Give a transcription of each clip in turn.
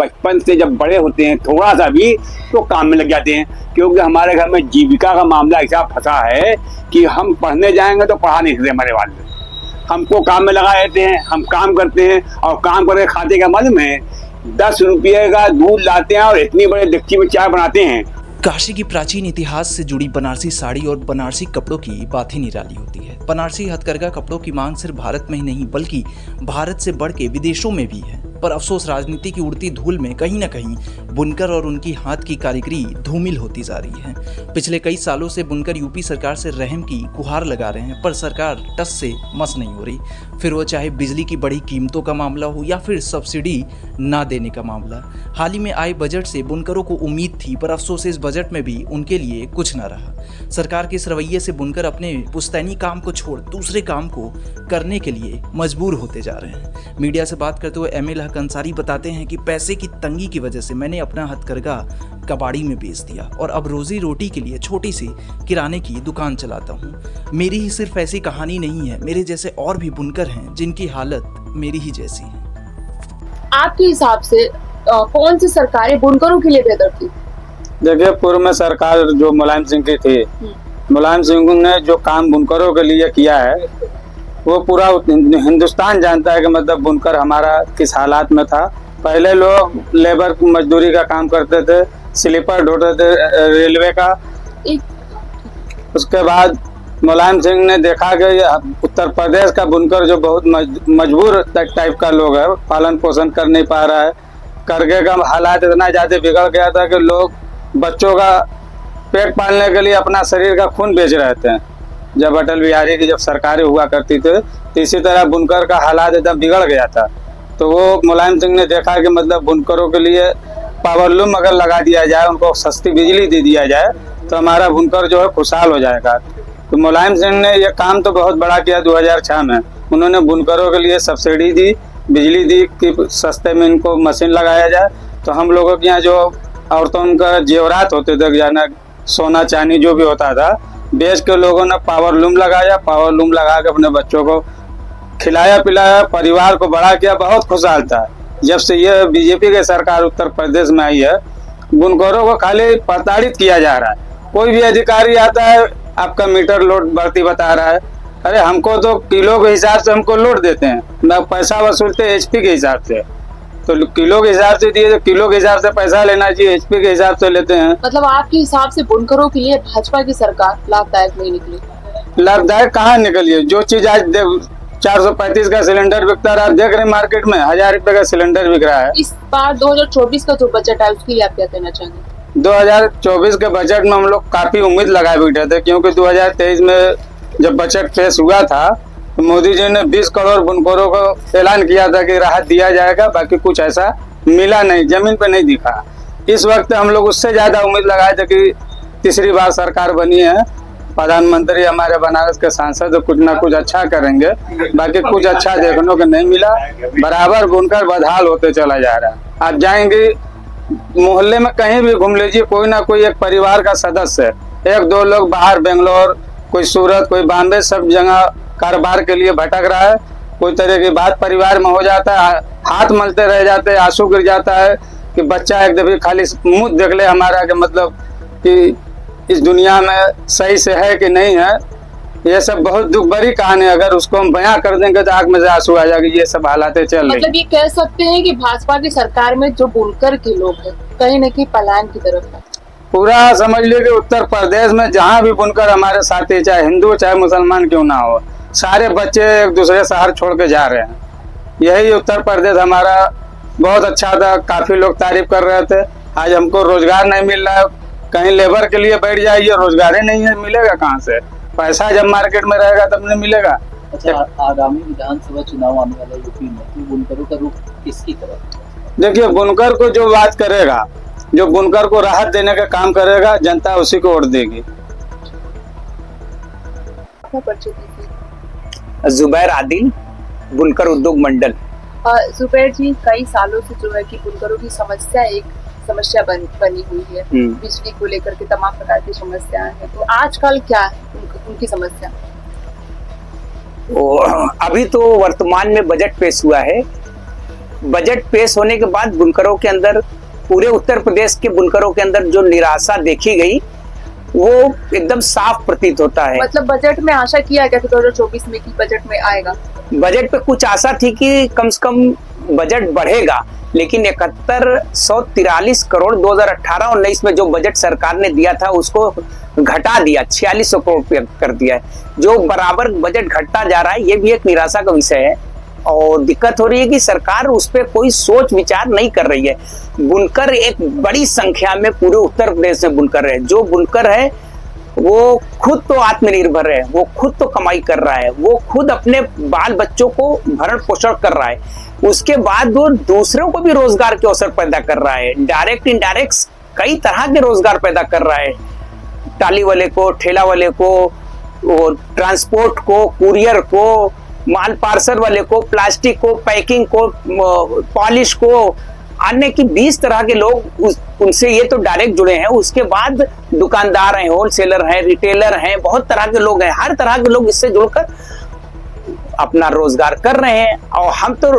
बचपन से जब बड़े होते हैं थोड़ा सा भी तो काम में लग जाते हैं। क्योंकि हमारे घर में जीविका का मामला ऐसा फंसा है कि हम पढ़ने जाएँगे तो पढ़ा नहीं सकते हमारे वाले हमको काम में लगा देते हैं, हम काम करते हैं और काम करके खाते का मालूम है? दस रुपये का दूध लाते हैं और इतनी बड़े डिक्ची में चाय बनाते हैं। काशी की प्राचीन इतिहास से जुड़ी बनारसी साड़ी और बनारसी कपड़ों की बात ही निराली होती है। बनारसी हथकरघा कपड़ों की मांग सिर्फ़ भारत में ही नहीं, बल्कि भारत से बढ़ के विदेशों में भी है। पर अफसोस राजनीति की उड़ती धूल में कहीं ना कहीं बुनकर और उनकी हाथ की कारीगरी धूमिल होती जा रही है। पिछले कई सालों से बुनकर यूपी सरकार से रहम की गुहार लगा रहे हैं, पर सरकार टस से मस नहीं हो रही। फिर वो चाहे बिजली की बड़ी कीमतों का मामला हो या फिर सब्सिडी ना देने का मामला। हाल ही में आए बजट से बुनकरों को उम्मीद थी, पर अफसोस इस बजट में भी उनके लिए कुछ ना रहा। सरकार के इस रवैये से बुनकर अपने पुस्तैनी काम को छोड़ दूसरे काम को करने के लिए मजबूर होते जा रहे हैं। मीडिया से बात करते हुए एम हक अंसारी बताते हैं कि पैसे की तंगी की वजह से मैंने अपना हथकरघा कबाड़ी में बेच दिया और अब रोजी रोटी के लिए छोटी सी किराने की दुकान चलाता हूँ। मेरी ही सिर्फ़ ऐसी कहानी नहीं है मेरे जैसे और भी बुनकर हैं जिनकी हालत मेरी ही जैसी है। आपके हिसाब से कौन सी सरकारें बुनकरों के लिए बेहतर थी? देखिए पूर्व में सरकार जो मुलायम सिंह की थी हम्म। मुलायम सिंह ने जो काम बुनकरों के लिए किया है वो पूरा हिंदुस्तान जानता है कि मतलब बुनकर हमारा किस हालात में था। पहले लोग लेबर मजदूरी का काम करते थे स्लीपर ढोते थे रेलवे का। उसके बाद मुलायम सिंह ने देखा कि उत्तर प्रदेश का बुनकर जो बहुत मजबूर टाइप का लोग है पालन पोषण कर नहीं पा रहा है। करके का हालात इतना ज़्यादा बिगड़ गया था कि लोग बच्चों का पेट पालने के लिए अपना शरीर का खून बेच रहे थे। जब अटल बिहारी की जब सरकारें हुआ करती थी तो इसी तरह बुनकर का हालात एकदम बिगड़ गया था। तो वो मुलायम सिंह ने देखा कि मतलब बुनकरों के लिए पावर लूम अगर लगा दिया जाए, उनको सस्ती बिजली दे दिया जाए तो हमारा बुनकर जो है खुशहाल हो जाएगा। तो मुलायम सिंह ने यह काम तो बहुत बड़ा किया 2006 में। उन्होंने बुनकरों के लिए सब्सिडी दी, बिजली दी कि सस्ते में इनको मशीन लगाया जाए। तो हम लोगों के यहाँ जो औरतों का जेवरात होते थे जाना सोना चांदी जो भी होता था बेच के लोगों ने पावर लूम लगाया पावर लूम लगा के अपने बच्चों को खिलाया, पिलाया, परिवार को बड़ा किया, बहुत खुशहाल था। जब से ये बीजेपी की सरकार उत्तर प्रदेश में आई है, बुनकरों को खाली प्रताड़ित किया जा रहा है। कोई भी अधिकारी आता है, आपका मीटर लोड बढ़ती बता रहा है। अरे हमको तो किलो के हिसाब से हमको लोड देते हैं। ना पैसा वसूलते एचपी के हिसाब से। तो किलो के हिसाब से दिए तो किलो के हिसाब से पैसा लेना चाहिए एचपी के हिसाब से लेते हैं। मतलब आपके हिसाब से बुनकरों के लिए भाजपा की सरकार लाभदायक नहीं निकली। लाभदायक कहाँ निकली है? जो चीज़ आज चार सौ पैंतीस का सिलेंडर बिकता रहा देख रहे हैं मार्केट में हज़ार रुपए का सिलेंडर बिक रहा है। इस बार 2024 का जो बजट है उसके लिए आप क्या कहना चाहेंगे? 2024 के बजट में हम लोग काफ़ी उम्मीद लगाए बैठे थे क्योंकि 2023 में जब बजट पेश हुआ था मोदी जी ने 20 करोड़ बुनकरों को ऐलान किया था कि राहत दिया जाएगा, बाकी कुछ ऐसा मिला नहीं, ज़मीन पे नहीं दिखा। इस वक्त हम लोग उससे ज़्यादा उम्मीद लगाए थे कि तीसरी बार सरकार बनी है। प्रधानमंत्री हमारे बनारस के सांसद कुछ ना कुछ अच्छा करेंगे, बाकी कुछ अच्छा देखने को नहीं मिला। बराबर बुनकर बदहाल होते चला जा रहा है। आप जाएँगे, मोहल्ले में कहीं भी घूम लीजिए, कोई ना कोई एक परिवार का सदस्य एक दो लोग बाहर, बेंगलोर, कोई सूरत, कोई बॉम्बे, सब जगह कारोबार के लिए भटक रहा है। कोई तरह की बात परिवार में हो जाता है हाथ मलते रह जाते हैं आँसू गिर जाता है कि बच्चा एक दफे खाली मुँह देख ले हमारा कि मतलब कि इस दुनिया में सही से है कि नहीं है। ये सब बहुत दुख भरी कहानी है। अगर उसको हम बयां कर देंगे तो आग में आँसू आ जाएगी। ये सब हालातें चल रही मतलब ये कह सकते हैं कि भाजपा की सरकार में जो बुनकर के लोग हैं कहीं न कहीं पलायन की तरफ़ है। पूरा समझ लीजिए कि उत्तर प्रदेश में जहाँ भी बुनकर हमारे साथी चाहे हिंदू चाहे मुसलमान क्यों ना हो सारे बच्चे एक दूसरे शहर छोड़ के जा रहे हैं। यही उत्तर प्रदेश हमारा बहुत अच्छा था। काफ़ी लोग तारीफ़ कर रहे थे। आज हमको रोज़गार नहीं मिल रहा है। कहीं लेबर के लिए बैठ जाइए रोज़गार ही नहीं है मिलेगा कहाँ से? पैसा जब मार्केट में रहेगा तब नहीं मिलेगा। अच्छा आगामी विधानसभा चुनाव आने वाला यूपी में। तो बुनकरों का रुख किसकी तरफ़? देखिए बुनकर को जो बात करेगा जो बुनकर को राहत देने का काम करेगा जनता उसी को वोट देगी। जुबैर आदिल बुनकर उद्योग मंडल। जुबैर जी कई सालों से जो है कि बुनकरों की समस्या एक समस्या बन, बनी हुई है। हम्म। बिजली को लेकर के तमाम प्रकार की समस्याएँ हैं। तो आजकल क्या है उनक, उनकी समस्या? अभी तो वर्तमान में बजट पेश हुआ है। बजट पेश होने के बाद बुनकरों के अंदर पूरे उत्तर प्रदेश के बुनकरों के अंदर जो निराशा देखी गई वो एकदम साफ़ प्रतीत होता है। मतलब बजट में आशा किया गया कि 2024 में की बजट में आएगा? बजट पे कुछ आशा थी कि कम से कम बजट बढ़ेगा लेकिन इकहत्तर सौ तिरालीस करोड़ 2018-19 में जो बजट सरकार ने दिया था उसको घटा दिया छियालीस सौ करोड़ रुपया कर दिया है। जो बराबर बजट घटता जा रहा है ये भी एक निराशा का विषय है। और दिक्कत हो रही है कि सरकार उस पर कोई सोच विचार नहीं कर रही है। बुनकर एक बड़ी संख्या में पूरे उत्तर प्रदेश में बुनकर है। जो बुनकर है, वो खुद तो आत्मनिर्भर है, वो खुद तो कमाई कर रहा है, वो खुद अपने बाल बच्चों को भरण पोषण कर रहा है। उसके बाद वो दूसरों को भी रोज़गार के अवसर पैदा कर रहा है। डायरेक्ट इनडायरेक्ट कई तरह के रोज़गार पैदा कर रहा है। टाली वाले को, ठेला वाले को, और ट्रांसपोर्ट को कुरियर को माल पार्सल वाले को प्लास्टिक को पैकिंग को पॉलिश को अन्य की 20 तरह के लोग उस, उनसे ये तो डायरेक्ट जुड़े हैं। उसके बाद दुकानदार हैं होलसेलर हैं रिटेलर हैं बहुत तरह के लोग हैं। हर तरह के लोग इससे जुड़कर अपना रोज़गार कर रहे हैं। और हम तो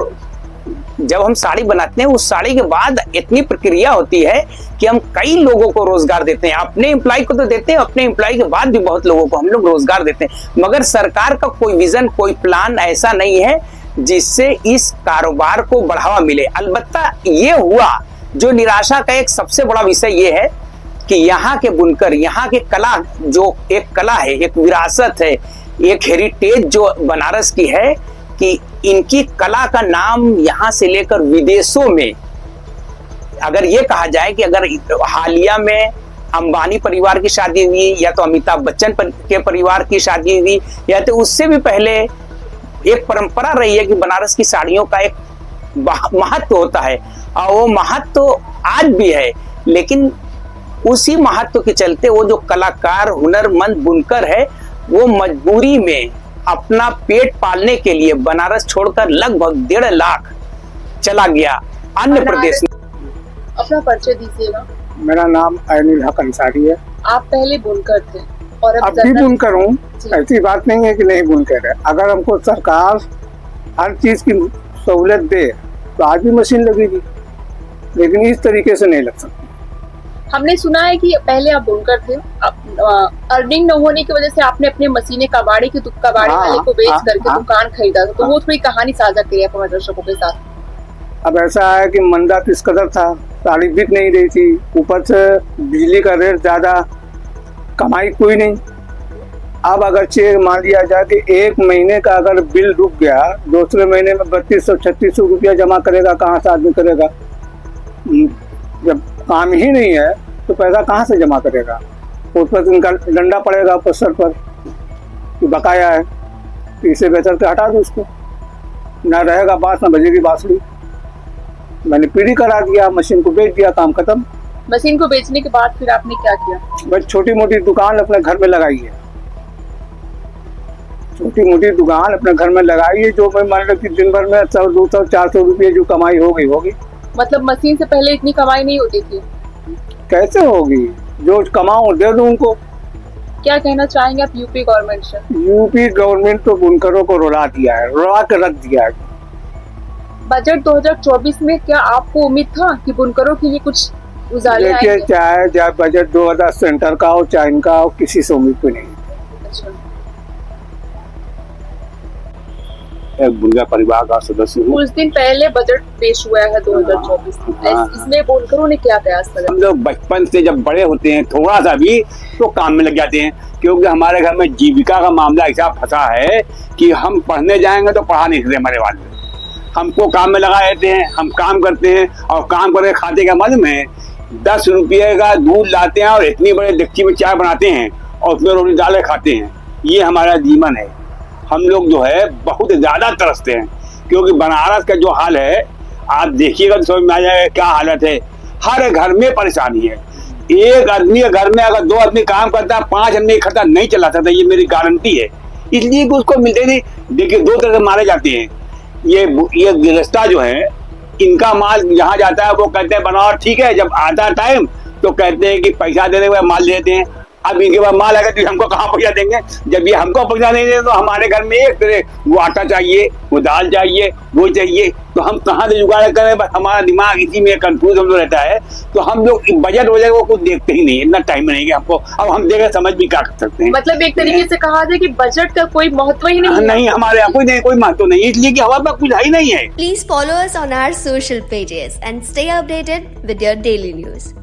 जब हम साड़ी बनाते हैं, उस साड़ी के बाद इतनी प्रक्रिया होती है कि हम कई लोगों को रोज़गार देते हैं। अपने एम्प्लॉय को तो देते हैं, अपने एम्प्लॉय के बाद भी बहुत लोगों को हम लोग रोज़गार देते हैं। मगर सरकार का कोई विजन कोई प्लान ऐसा नहीं है जिससे इस कारोबार को बढ़ावा मिले। अलबत्ता ये हुआ, जो निराशा का एक सबसे बड़ा विषय ये है कि यहाँ के बुनकर, यहाँ के कला, जो एक कला है, एक विरासत है, एक हेरिटेज जो बनारस की है कि इनकी कला का नाम यहाँ से लेकर विदेशों में। अगर ये कहा जाए कि अगर हालिया में अंबानी परिवार की शादी हुई या तो अमिताभ बच्चन पर, के परिवार की शादी हुई या तो उससे भी पहले एक परंपरा रही है कि बनारस की साड़ियों का एक महत्व होता है। और वो महत्व तो आज भी है लेकिन उसी महत्व के चलते वो जो कलाकार हुनरमंद बुनकर है वो मजबूरी में अपना पेट पालने के लिए बनारस छोड़कर लगभग डेढ़ लाख चला गया अन्य प्रदेश में। अपना परिचय दीजिएगा मेरा नाम अनिल हक अंसारी है। आप पहले बुनकर थे और अब, अब भी बुनकर हूँ। ऐसी बात नहीं है कि नहीं बुनकर है। अगर हमको सरकार हर चीज़ की सहूलत दे तो आज भी मशीन लगेगी। लेकिन इस तरीके से नहीं लग सकती। हमने सुना है कि पहले आप बुनकर थे आप अर्निंग न होने की वजह से आपने अपने मशीने कबाड़ी की कबाड़ी वाले को बेच हाँ, करके हाँ, दुकान खरीदा था। तो वो थोड़ी कहानी साझा करिए अपने दर्शकों के साथ। अब ऐसा है कि मंदा किस कदर था? साड़ी बिक नहीं रही थी। ऊपर से बिजली का रेट ज़्यादा कमाई कोई नहीं। अब अगर चेक मान लिया जाए कि एक महीने का अगर बिल रुक गया दूसरे महीने में बत्तीस सौ छत्तीस सौ रुपया जमा करेगा कहाँ से आदमी करेगा? हम्म, जब काम ही नहीं है तो पैसा कहाँ से जमा करेगा? उस पर उनका डंडा पड़ेगा ऊपर सर पर कि बकाया है तो इससे बेहतर तो हटा दो उसको ना रहेगा बात ना बजेगी बांसुरी। मैंने पीढ़ी करा दिया मशीन को बेच दिया काम खत्म। मशीन को बेचने के बाद फिर आपने क्या किया? बस छोटी मोटी दुकान अपने घर में लगाई है। छोटी मोटी दुकान अपने घर में लगाई है जो मैं मान लो कि दिन भर में सौ दो सौ चार सौ रुपये जो कमाई हो गई होगी। मतलब मशीन से पहले इतनी कमाई नहीं होती थी। कैसे होगी? जो कमाओ दे दो उनको। क्या कहना चाहेंगे आप यूपी गवर्नमेंट से? यूपी गवर्नमेंट तो बुनकरों को रुला दिया है रुला कर रख दिया है। बजट 2024 में क्या आपको उम्मीद था कि बुनकरों के लिए कुछ उजाले देखिए चाहे चाहे बजट 2000 सेंटर का हो चाहे इनका हो किसी से उम्मीद को नहीं। अच्छा। एक बुनकर परिवार का सदस्य हूँ। कुछ दिन पहले बजट पेश हुआ है 2024 हाँ, इसमें बुनकरों ने क्या प्रयास हम लोग बचपन से जब बड़े होते हैं थोड़ा सा भी तो काम में लग जाते हैं क्योंकि हमारे घर में जीविका का मामला ऐसा फंसा है कि हम पढ़ने जाएँगे तो पढ़ा नहीं सकते हमारे वाले। हमको काम में लगा देते हैं हम काम करते हैं और काम करके खाते का मालूम है दस रुपये का दूध लाते हैं और इतनी बड़े डिक्ची में चाय बनाते हैं और उसमें रोटी डाले खाते हैं। ये हमारा जीवन है। हम लोग जो है बहुत ज़्यादा तरसते हैं, क्योंकि बनारस का जो हाल है, आप देखिएगा तो समझ में आ जाएगा क्या हालत है। हर घर में परेशानी है। एक आदमी घर में अगर दो आदमी काम करता है पाँच आदमी इकट्ठा नहीं चला सकता ये मेरी गारंटी है। इसलिए कि उसको मिलते नहीं। देखिए, दो तरह से मारे जाते हैं। ये ये गिरस्ता जो है, इनका माल जहाँ जाता है, वो कहते हैं, बनाओ, ठीक है, जब आता टाइम तो कहते हैं कि पैसा देने के माल देते हैं। अब इनके पास माल आएगा तो हमको कहाँ पैसा देंगे? जब ये हमको पैसा नहीं देंगे तो हमारे घर में एक तरह वो आटा चाहिए वो दाल चाहिए वो चाहिए। तो हम कहाँ से जुगाड़ करें? बस हमारा दिमाग इसी में कंफ्यूज हम लोग रहता है। तो हम लोग बजट वजट को कुछ देखते ही नहीं इतना टाइम नहीं है हमको। अब हम देख समझ भी क्या कर सकते हैं। मतलब एक तरीके से कहा जाए कि बजट का कोई महत्व ही नहीं नहीं हमारे यहाँ कोई नहीं कोई महत्व नहीं इसलिए कि हमारे पास कुछ है ही नहीं है। Please follow us on our social pages and stay updated with your daily news.